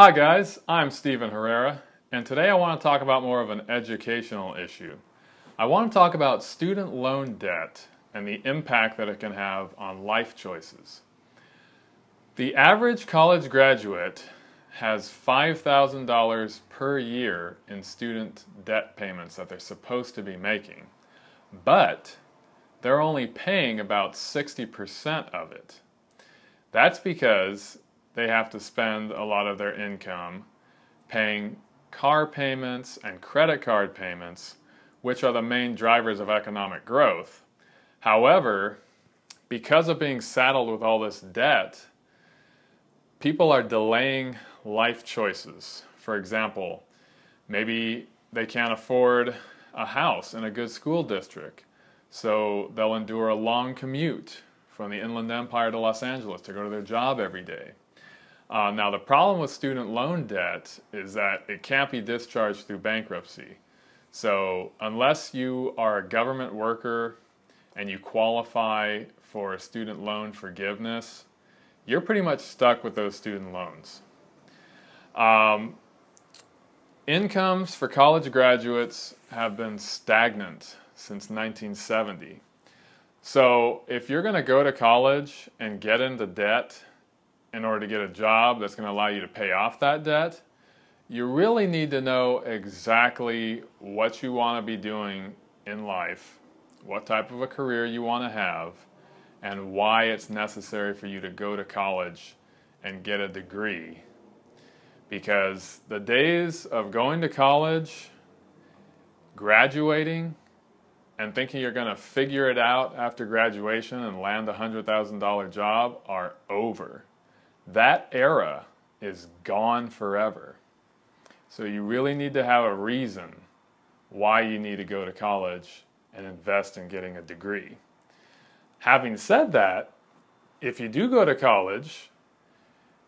Hi guys, I'm Steven Herrera, and today I want to talk about more of an educational issue. I want to talk about student loan debt and the impact that it can have on life choices. The average college graduate has $5,000 per year in student debt payments that they're supposed to be making, but they're only paying about 60% of it. That's because they have to spend a lot of their income paying car payments and credit card payments, which are the main drivers of economic growth. However, because of being saddled with all this debt, people are delaying life choices. For example, maybe they can't afford a house in a good school district, so they'll endure a long commute from the Inland Empire to Los Angeles to go to their job every day. Uh, now, the problem with student loan debt is that it can't be discharged through bankruptcy. So, unless you are a government worker and you qualify for a student loan forgiveness, you're pretty much stuck with those student loans. Um, incomes for college graduates have been stagnant since 1970. So, if you're going to go to college and get into debt in order to get a job that's going to allow you to pay off that debt, you really need to know exactly what you want to be doing in life, what type of a career you want to have, and why it's necessary for you to go to college and get a degree. Because the days of going to college, graduating, and thinking you're going to figure it out after graduation and land a $100,000 job are over. That era is gone forever. So you really need to have a reason why you need to go to college and invest in getting a degree. Having said that, if you do go to college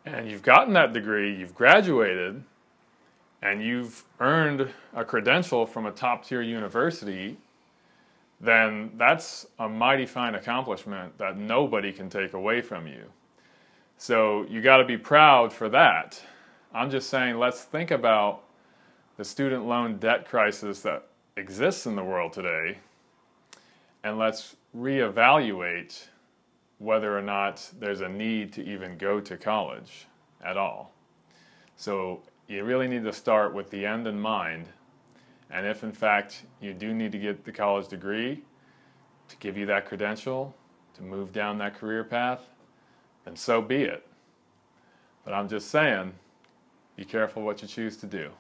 and you've gotten that degree, you've graduated, and you've earned a credential from a top tier university, then that's a mighty fine accomplishment that nobody can take away from you. So you got to be proud for that. I'm just saying, let's think about the student loan debt crisis that exists in the world today, and let's reevaluate whether or not there's a need to even go to college at all. So you really need to start with the end in mind. And if in fact you do need to get the college degree to give you that credential, to move down that career path, then so be it. But I'm just saying, be careful what you choose to do.